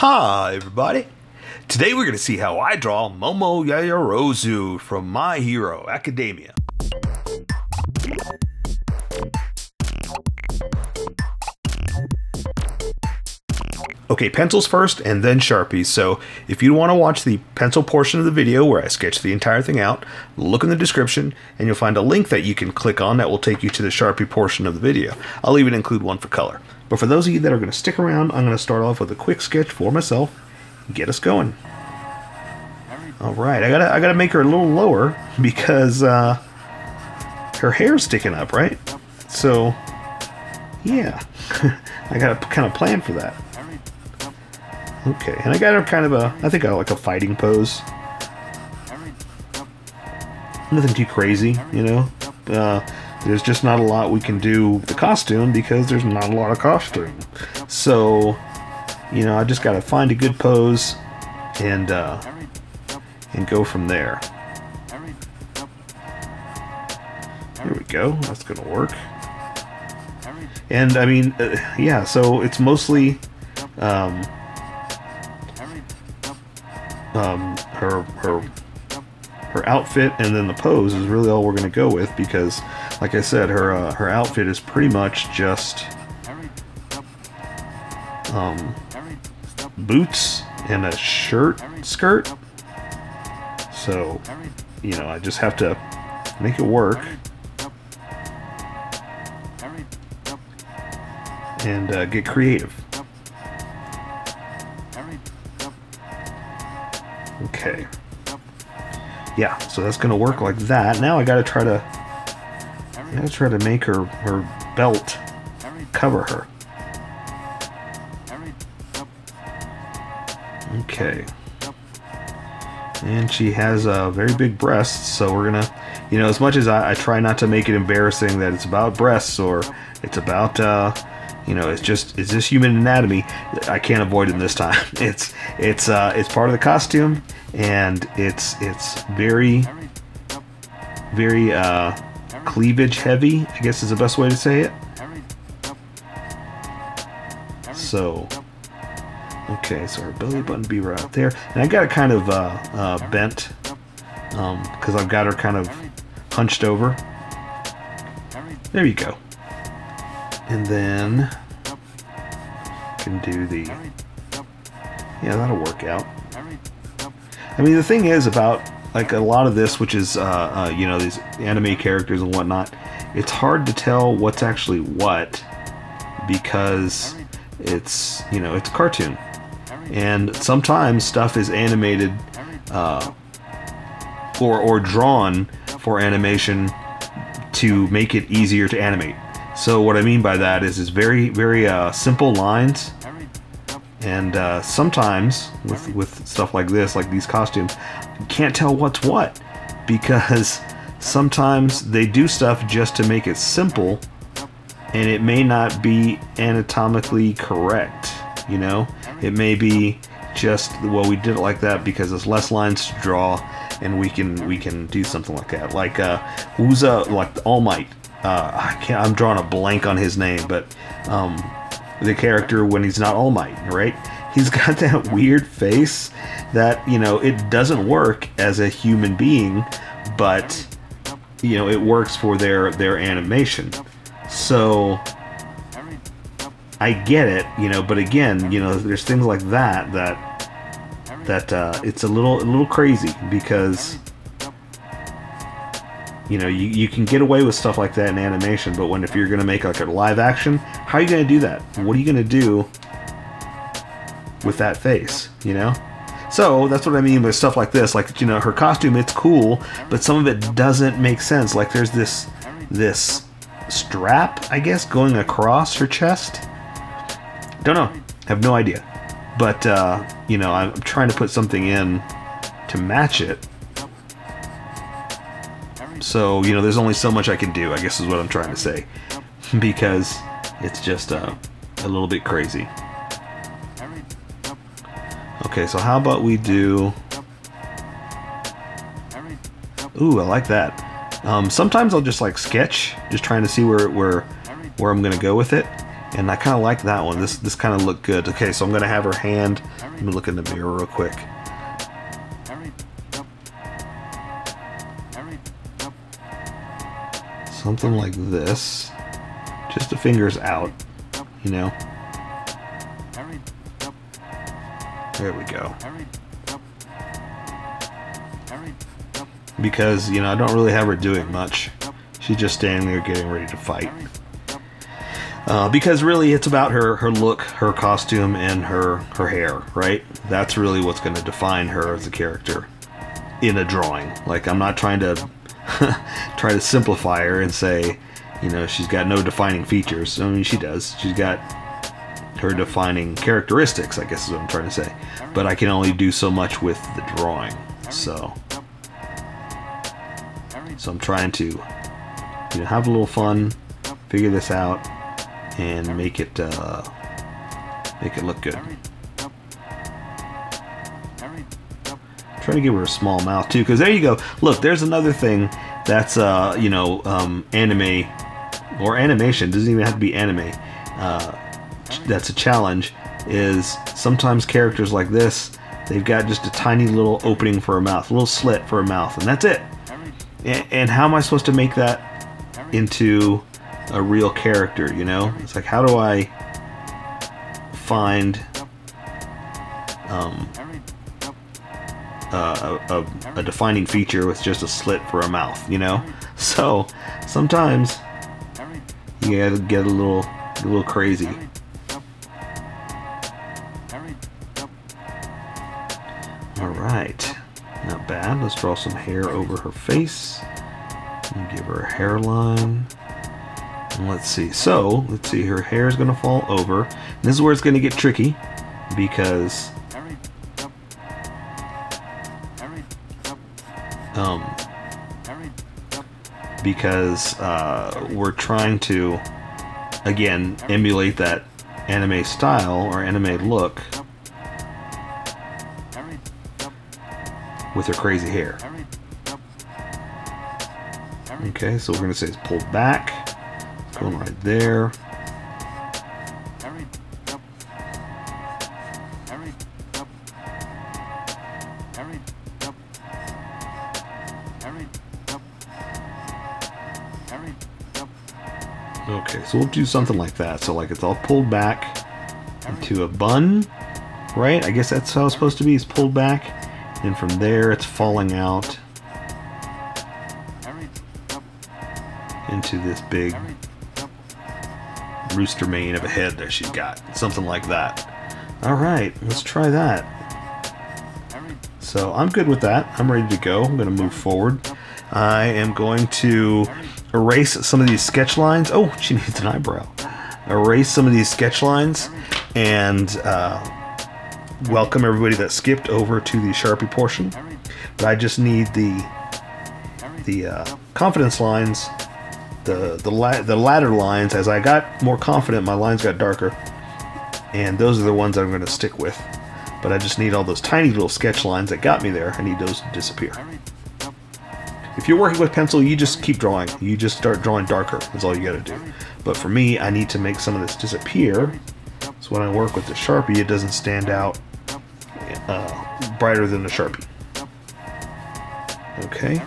Hi, everybody. Today we're going to see how I draw Momo Yaoyorozu from My Hero Academia. Okay, pencils first and then Sharpies. So if you want to watch the pencil portion of the video where I sketch the entire thing out, look in the description and you'll find a link that you can click on that will take you to the Sharpie portion of the video. I'll even include one for color. But for those of you that are going to stick around, I'm going to start off with a quick sketch for myself get us going. All right, I gotta I gotta make her a little lower because uh, her hair's sticking up, right? So, yeah, I gotta kind of plan for that. Okay, and I got her kind of a, I think I like a fighting pose. Nothing too crazy, you know. Uh, there's just not a lot we can do with the costume because there's not a lot of costume. So, you know, I just got to find a good pose and uh, and go from there. There we go. That's gonna work. And I mean, uh, yeah. So it's mostly um, um, her her her outfit and then the pose is really all we're gonna go with because, like I said, her uh, her outfit is pretty much just um, boots and a shirt skirt. So, you know, I just have to make it work. And uh, get creative. Okay. Yeah, so that's gonna work like that. Now I gotta try to I gotta try to make her her belt cover her. Okay. And she has a very big breasts, so we're gonna, you know, as much as I, I, try not to make it embarrassing that it's about breasts or it's about, uh, you know, it's just it's just human anatomy. I can't avoid it this time. It's it's uh, it's part of the costume, and it's it's very very uh, cleavage heavy. I guess is the best way to say it. So Okay, so our belly button be right there. And I got it kind of uh, uh, bent because um, I've got her kind of hunched over. There you go. And then can do the yeah that'll work out. I mean the thing is about like a lot of this, which is uh, uh, you know these anime characters and whatnot, it's hard to tell what's actually what because it's you know it's a cartoon and sometimes stuff is animated uh, or, or drawn for animation to make it easier to animate. So what I mean by that is it's very very uh, simple lines, and uh, sometimes with with stuff like this, like these costumes, you can't tell what's what because sometimes they do stuff just to make it simple, and it may not be anatomically correct. You know, it may be just well we did it like that because there's less lines to draw and we can we can do something like that. Like uh Uza like All Might. Uh, I can't I'm drawing a blank on his name, but um the character when he's not All Might, right? He's got that weird face that, you know, it doesn't work as a human being, but you know, it works for their their animation. So I get it, you know, but again, you know, there's things like that that that uh, it's a little a little crazy because you know you, you can get away with stuff like that in animation, but when if you're gonna make like a live action, how are you gonna do that? What are you gonna do with that face? You know. So that's what I mean by stuff like this. Like you know, her costume, it's cool, but some of it doesn't make sense. Like there's this this strap, I guess, going across her chest don't know. Have no idea. But, uh, you know, I'm trying to put something in to match it. So, you know, there's only so much I can do, I guess is what I'm trying to say. because it's just uh, a little bit crazy. Okay, so how about we do... Ooh, I like that. Um, sometimes I'll just like sketch, just trying to see where where where I'm gonna go with it And I kind of like that one. This this kind of looked good. Okay, so I'm to have her hand. Let me look in the mirror real quick. Something like this. Just the fingers out, you know. There we go. Because, you know, I don't really have her doing much. She's just standing there getting ready to fight. Uh, because really it's about her her look her costume and her her hair right that's really what's going to define her as a character in a drawing like i'm not trying to try to simplify her and say you know she's got no defining features. I mean she does. She's got her defining characteristics i guess is what i'm trying to say. But i can only do so much with the drawing so. So i'm trying to you know have a little fun figure this out and make it uh, make it look good. Try to give her a small mouth too, because there you go. Look, there's another thing that's uh, you know um, anime or animation doesn't even have to be anime. Uh, that's a challenge. Is sometimes characters like this, they've got just a tiny little opening for a mouth, a little slit for a mouth, and that's it. And, and how am I supposed to make that into a real character, you know? It's like, how do I find um, Uh, a, a, a, defining feature with just a slit for a mouth, you know? So sometimes you gotta get a little, a little crazy. All right, not bad. Let's draw some hair over her face and give her a hairline. Let's see. So, let's see. Her hair is to fall over. And this is where it's to get tricky because um, because uh, we're trying to again emulate that anime style or anime look with her crazy hair. Okay, so we're to say it's pulled back. Going right there. We'll do something like that. So like it's all pulled back into a bun, right? I guess that's how it's supposed to be. It's pulled back. And from there, it's falling out into this big rooster mane of a head that she's got. Something like that. Alright, let's try that. So I'm good with that. I'm ready to go. I'm going to move forward. I am going to erase some of these sketch lines. Oh, she needs an eyebrow. Erase some of these sketch lines and uh, welcome everybody that skipped over to the Sharpie portion. But I just need the the uh, confidence lines the the, la- the ladder lines as I got more confident my lines got darker and those are the ones I'm going to stick with but I just need all those tiny little sketch lines that got me there I need those to disappear if you're working with pencil you just keep drawing you just start drawing darker that's all you got to do but for me I need to make some of this disappear so when I work with the Sharpie it doesn't stand out uh, brighter than the Sharpie okay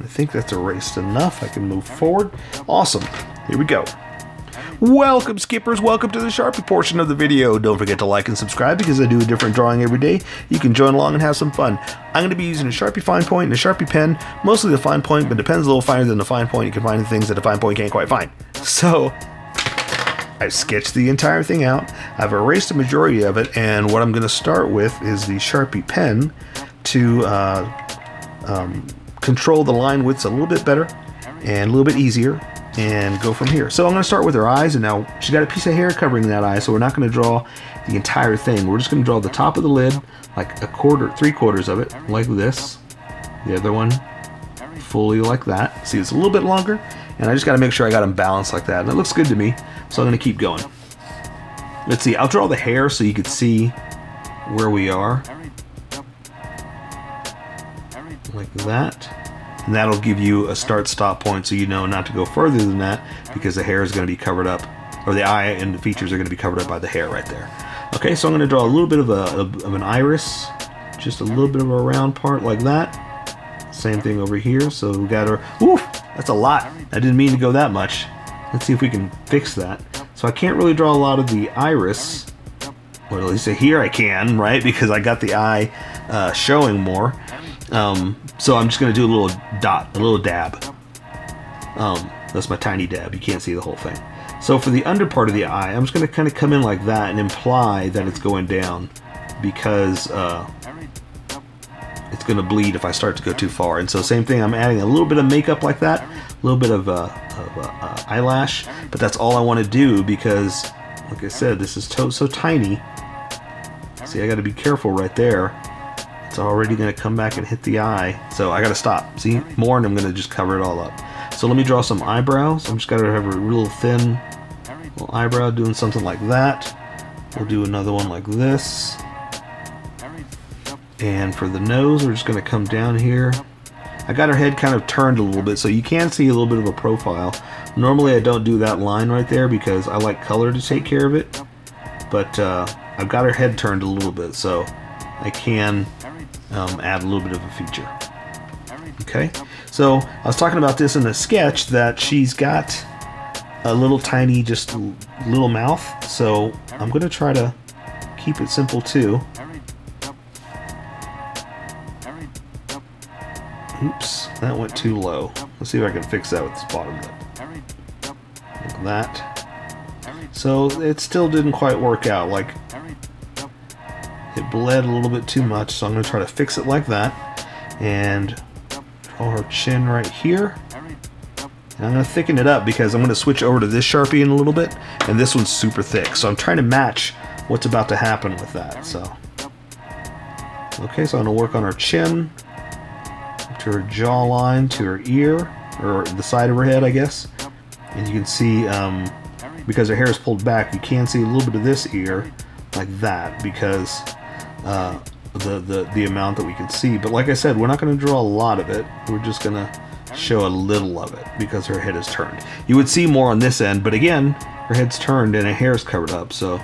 I think that's erased enough. I can move forward. Awesome. Here we go. Welcome, skippers. Welcome to the Sharpie portion of the video. Don't forget to like and subscribe because I do a different drawing every day. You can join along and have some fun. I'm going to be using a Sharpie fine point and a Sharpie pen, mostly the fine point, but depends a little finer than the fine point. You can find the things that the fine point can't quite find. So, I've sketched the entire thing out. I've erased a majority of it, and what I'm going to start with is the Sharpie pen to uh, um, control the line widths a little bit better and a little bit easier and go from here. So I'm going to start with her eyes and now she's got a piece of hair covering that eye so we're not going to draw the entire thing. We're just going to draw the top of the lid like a quarter, three quarters of it like this. The other one fully like that. See it's a little bit longer and I just got to make sure I got them balanced like that and it looks good to me so I'm going to keep going. Let's see, I'll draw the hair so you can see where we are like that. And that'll give you a start stop point so you know not to go further than that because the hair is going to be covered up or the eye and the features are going to be covered up by the hair right there. Okay, so I'm going to draw a little bit of, a, of an iris, just a little bit of a round part like that. Same thing over here. So we got our, oof, that's a lot. I didn't mean to go that much. Let's see if we can fix that. So I can't really draw a lot of the iris, or at least here I can, right? Because I got the eye uh, showing more. Um, so I'm just going to do a little dot, a little dab. Um, that's my tiny dab. You can't see the whole thing. So for the under part of the eye, I'm just going to kind of come in like that and imply that it's going down because uh, it's going to bleed if I start to go too far. And so same thing, I'm adding a little bit of makeup like that, a little bit of, uh, of uh, uh eyelash, but that's all I want to do because, like I said, this is so tiny. See, I got to be careful right there. Already going to come back and hit the eye. So I got to stop. See, more and I'm going to just cover it all up. So let me draw some eyebrows. I'm just going to have a real thin little eyebrow doing something like that. We'll do another one like this. And for the nose, we're just going to come down here. I got her head kind of turned a little bit, so you can see a little bit of a profile. Normally I don't do that line right there because I like color to take care of it. But uh, I've got her head turned a little bit, so I can um, add a little bit of a feature. Okay, so I was talking about this in the sketch that she's got a little tiny, just little mouth. So I'm going to try to keep it simple too. Oops, that went too low. Let's see if I can fix that with this bottom lip. Like that. So it still didn't quite work out. Like it bled a little bit too much, so I'm going to try to fix it like that. And draw her chin right here. And I'm going to thicken it up because I'm going to switch over to this Sharpie in a little bit. And this one's super thick. So I'm trying to match what's about to happen with that. So, Okay, so I'm going to work on her chin to her jawline, to her ear, or the side of her head, I guess. And you can see, um, because her hair is pulled back, you can see a little bit of this ear, like that, because uh, the, the, the amount that we can see. But like I said, we're not going to draw a lot of it. We're just going to show a little of it, because her head is turned. You would see more on this end, but again, her head's turned and her hair is covered up, so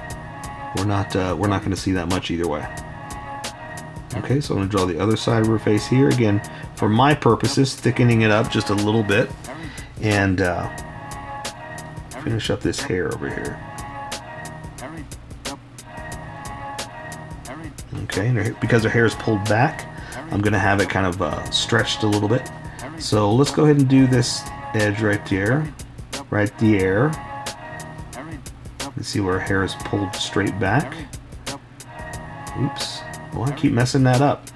we're not, uh, we're not going to see that much either way. Okay, so I'm going to draw the other side of her face here. Again, for my purposes, thickening it up just a little bit. And uh, finish up this hair over here. Okay, because her hair is pulled back, I'm going to have it kind of uh, stretched a little bit. So let's go ahead and do this edge right there. Right there. Let's see where her hair is pulled straight back. Oops. Well, I keep messing that up.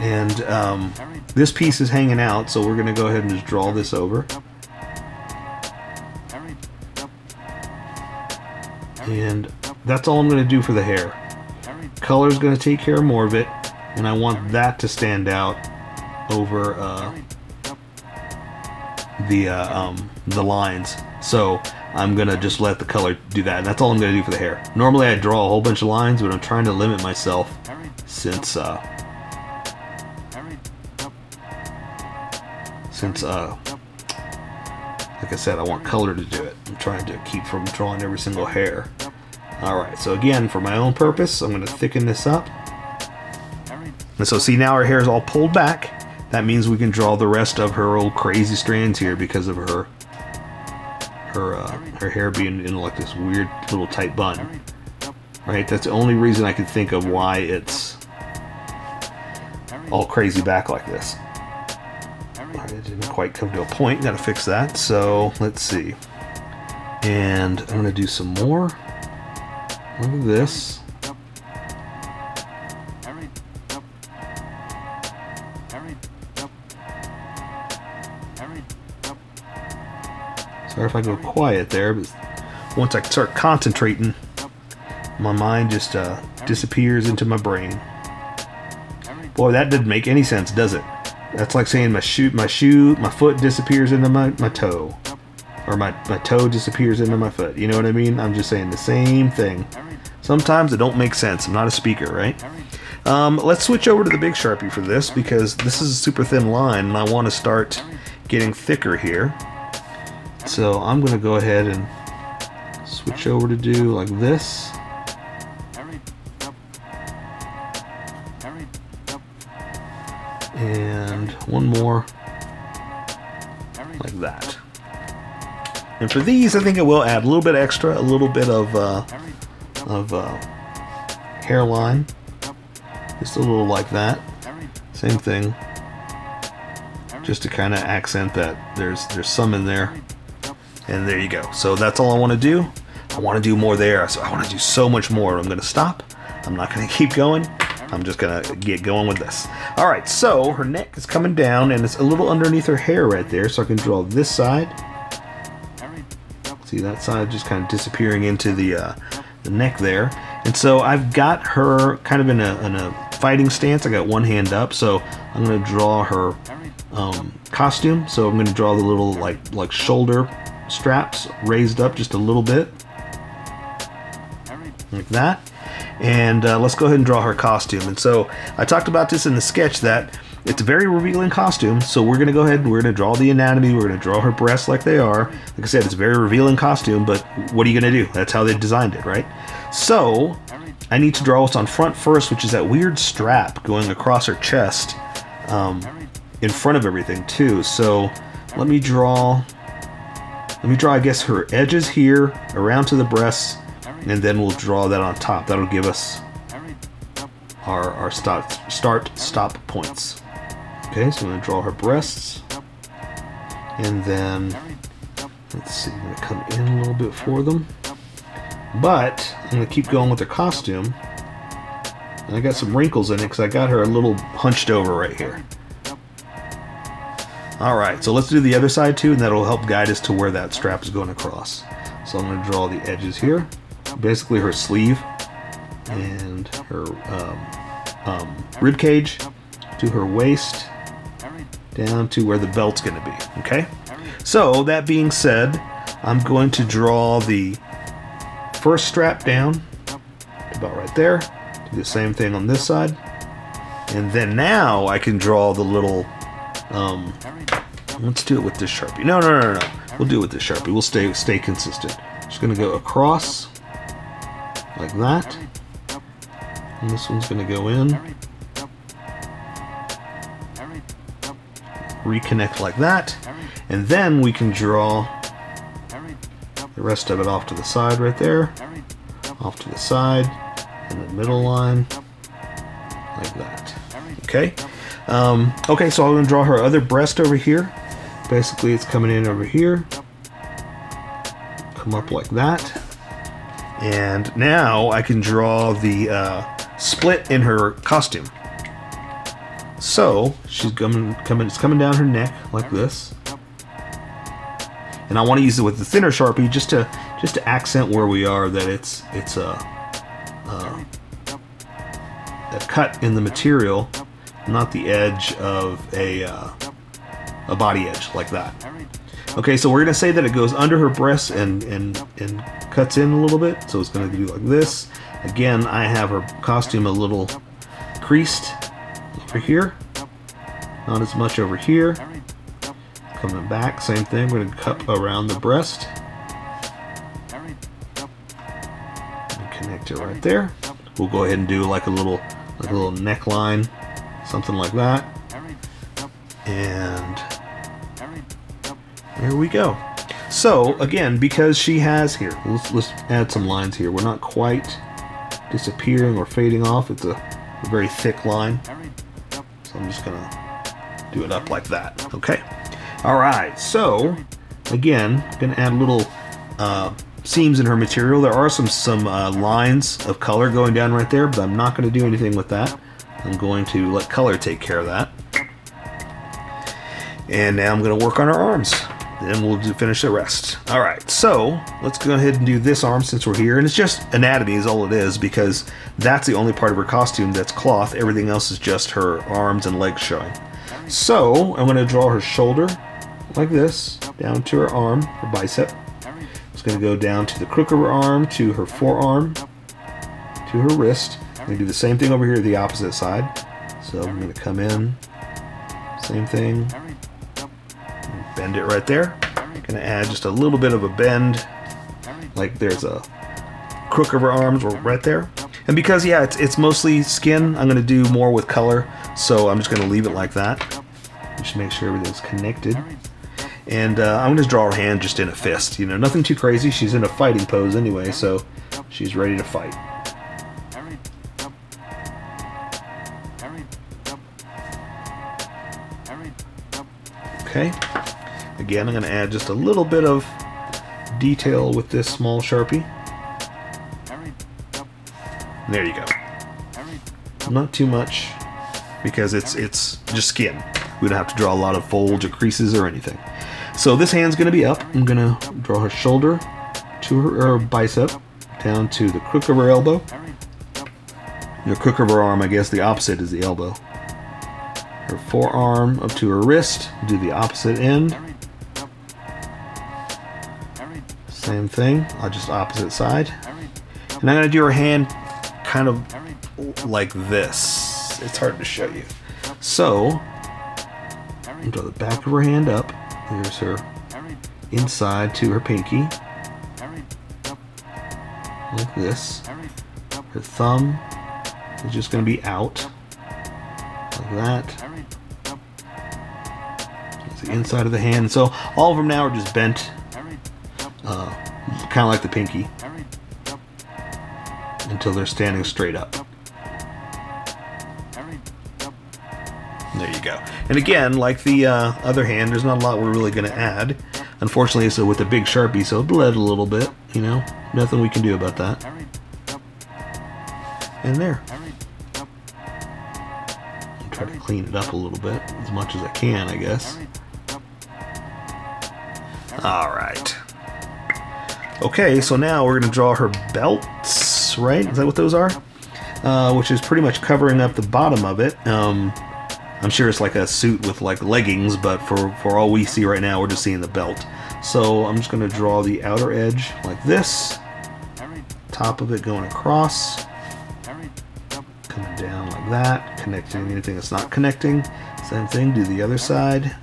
And um, this piece is hanging out, so we're going to go ahead and just draw this over. That's all I'm going to do for the hair. Color is going to take care of more of it, and I want that to stand out over uh, the uh, um, the lines. So I'm gonna just let the color do that. And that's all I'm gonna do for the hair. Normally I draw a whole bunch of lines, but I'm trying to limit myself since uh, since uh, like I said, I want color to do it. I'm trying to keep from drawing every single hair. Alright, so again, for my own purpose, I'm going to thicken this up. And so see now her hair is all pulled back. That means we can draw the rest of her old crazy strands here because of her her uh, her hair being in like this weird little tight bun. Right? That's the only reason I can think of why it's all crazy back like this. It didn't quite come to a point. Gotta fix that. So let's see. And I'm gonna do some more. Look at this. Sorry if I go quiet there, but once I start concentrating, my mind just uh, disappears into my brain. Boy, that didn't make any sense, does it? That's like saying my shoe, my shoe, my foot disappears into my, my toe. Or my, my toe disappears into my foot. You know what I mean? I'm just saying the same thing. Sometimes it don't make sense. I'm not a speaker, right? Um, let's switch over to the big Sharpie for this because this is a super thin line and I want to start getting thicker here. So I'm going to go ahead and switch over to do like this. And one more like that. And for these, I think I will add a little bit extra, a little bit of uh, of uh, hairline, just a little like that. Same thing, just to kind of accent that there's there's some in there. And there you go. So that's all I want to do. I want to do more there. So I want to do so much more. I'm going to stop. I'm not going to keep going. I'm just going to get going with this. All right, so her neck is coming down and it's a little underneath her hair right there. So I can draw this side. See that side just kind of disappearing into the, uh, the neck there. And so I've got her kind of in a, in a fighting stance. I got one hand up, so I'm going to draw her um, costume. So I'm going to draw the little like like shoulder straps raised up just a little bit, like that. And uh, let's go ahead and draw her costume. And so I talked about this in the sketch that it's a very revealing costume. So we're to go ahead and we're to draw the anatomy. We're to draw her breasts like they are. Like I said, it's a very revealing costume, but what are you to do? That's how they designed it, right? So I need to draw what's on front first, which is that weird strap going across her chest um, in front of everything too. So let me draw, let me draw, I guess, her edges here around to the breasts, and then we'll draw that on top. That'll give us our, our start, start stop points. Okay, so I'm going to draw her breasts, and then, let's see, I'm going to come in a little bit for them. But I'm going to keep going with her costume. And I got some wrinkles in it because I got her a little hunched over right here. Alright, so let's do the other side too, and that'll help guide us to where that strap is going across. So I'm going to draw the edges here. Basically her sleeve and her um, um, rib cage to her waist down to where the belt's going to be. Okay? So that being said, I'm going to draw the first strap down about right there. Do the same thing on this side. And then now I can draw the little, um, let's do it with this Sharpie. No, no, no, no, We'll do it with this Sharpie. We'll stay, stay consistent. Just gonna go across like that. And this one's gonna go in. Reconnect like that. And then we can draw the rest of it off to the side right there. Off to the side. And the middle line. Like that. Okay. Um, okay, so I'm going to draw her other breast over here. Basically, it's coming in over here. Come up like that. And now I can draw the uh, split in her costume. So she's coming, coming, it's coming down her neck like this and I want to use it with the thinner Sharpie just to just to accent where we are that it's it's a, a, a cut in the material, not the edge of a uh, a body edge like that. Okay, so we're gonna say that it goes under her breast and and and cuts in a little bit. So it's gonna do like this. Again, I have her costume a little creased over here, not as much over here. Coming back, same thing. We're going to cup around the breast. And connect it right there. We'll go ahead and do like a little, like a little neckline, something like that. And there we go. So again, because she has here, let's, let's add some lines here. We're not quite disappearing or fading off. It's a, a very thick line. So I'm just gonna do it up like that. Okay. All right, so again, gonna add little uh, seams in her material. There are some some uh, lines of color going down right there, but I'm not going to do anything with that. I'm going to let color take care of that. And now I'm going to work on her arms. Then we'll do, finish the rest. All right, so let's go ahead and do this arm since we're here. And it's just anatomy is all it is because that's the only part of her costume that's cloth. Everything else is just her arms and legs showing. So I'm going to draw her shoulder like this, down to her arm, her bicep. It's going to go down to the crook of her arm, to her forearm, to her wrist, I'm gonna do the same thing over here the opposite side. So I'm gonna come in, same thing, bend it right there. I'm Gonna add just a little bit of a bend, like there's a crook of her arms right there. And because, yeah, it's, it's mostly skin, I'm gonna do more with color, so I'm just gonna leave it like that. Just make sure everything's connected. And uh, I'm gonna draw her hand just in a fist, you know, nothing too crazy. She's in a fighting pose anyway, so she's ready to fight. Okay. Again, I'm going to add just a little bit of detail with this small Sharpie. There you go. Not too much, because it's it's just skin. We don't have to draw a lot of folds or creases or anything. So this hand's going to be up. I'm going to draw her shoulder to her, her bicep, down to the crook of her elbow. The crook of her arm, I guess the opposite is the elbow. Her forearm up to her wrist, do the opposite end. Same thing, I'll just opposite side. And I'm to do her hand kind of like this. It's hard to show you. So, draw the back of her hand up. There's her inside to her pinky. Like this. Her thumb is just going to be out. Like that. It's the inside of the hand. So all of them now are just bent. Uh, kind of like the pinky. Until they're standing straight up. There you go. And again, like the uh, other hand, there's not a lot we're really going to add. Unfortunately, so with the big Sharpie, so it bled a little bit, you know. Nothing we can do about that. And there. Try to clean it up a little bit, as much as I can, I guess. Alright. Okay, so now we're going to draw her belts, right? Is that what those are? Uh, which is pretty much covering up the bottom of it. Um, I'm sure it's like a suit with like leggings, but for, for all we see right now, we're just seeing the belt. So I'm just going to draw the outer edge like this. Top of it going across. Coming down like that. Connecting anything that's not connecting. Same thing, do the other side.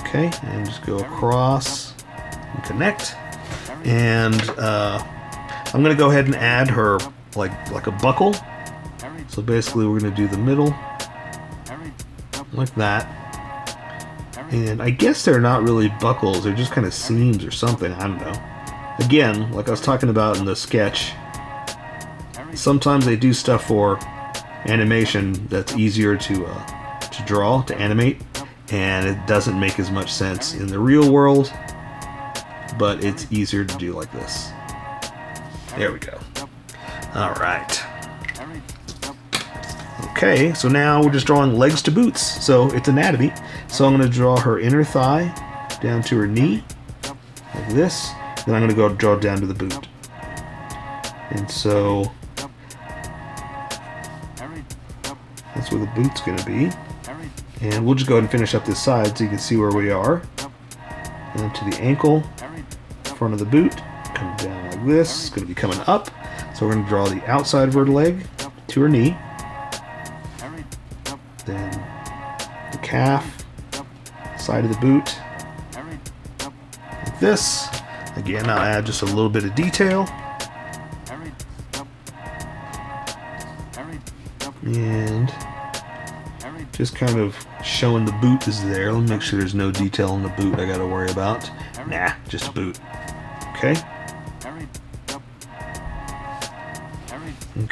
Okay, and just go across and connect. And uh, I'm gonna go ahead and add her like like a buckle. So basically we're gonna do the middle like that. And I guess they're not really buckles, they're just kind of seams or something, I don't know. Again, like I was talking about in the sketch, sometimes they do stuff for animation that's easier to uh, to draw, to animate, and it doesn't make as much sense in the real world, but it's easier to do like this. There we go. All right. Okay, so now we're just drawing legs to boots. So it's anatomy. So I'm going to draw her inner thigh down to her knee, like this. Then I'm going to go draw down to the boot. And so that's where the boot's going to be. And we'll just go ahead and finish up this side so you can see where we are. Down to the ankle, front of the boot, come down like this. It's going to be coming up. So we're going to draw the outside of her leg to her knee. Then the calf, side of the boot, like this. Again, I'll add just a little bit of detail. And just kind of showing the boot is there. Let me make sure there's no detail on the boot I gotta worry about. Nah, just boot. Okay.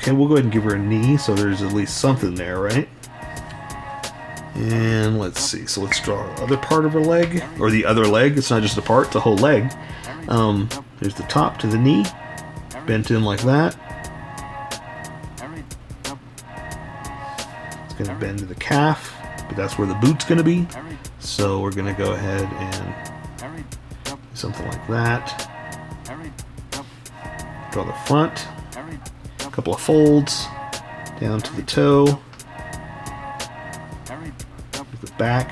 Okay, we'll go ahead and give her a knee so there's at least something there, right? And let's see. So let's draw the other part of her leg, or the other leg. It's not just a part, it's a whole leg. Um, there's the top to the knee, bent in like that. It's to bend to the calf, but that's where the boot's to be. So we're to go ahead and something like that. Draw the front, couple of folds down to the toe the back.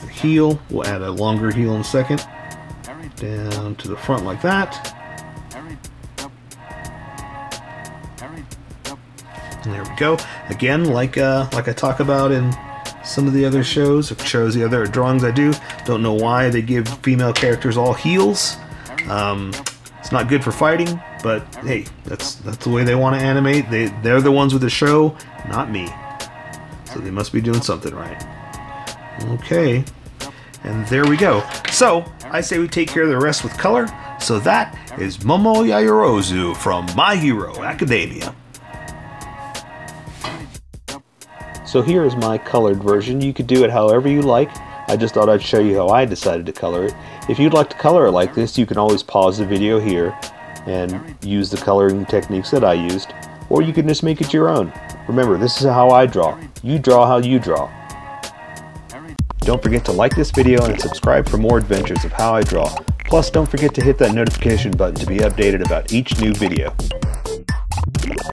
The heel. We'll add a longer heel in a second. down to the front like that. And there we go. Again, like uh, like I talk about in some of the other shows, shows the other drawings I do. Don't know why they give female characters all heels. Um, it's not good for fighting, but hey, that's that's the way they want to animate. They they're the ones with the show, not me. So they must be doing something right. Okay, and there we go. So I say we take care of the rest with color. So that is Momo Yaoyorozu from My Hero Academia. So here is my colored version. You could do it however you like. I just thought I'd show you how I decided to color it. If you'd like to color it like this, you can always pause the video here and use the coloring techniques that I used, or you can just make it your own. Remember, this is how I draw. You draw how you draw. Don't forget to like this video and subscribe for more adventures of how I draw. Plus, don't forget to hit that notification button to be updated about each new video.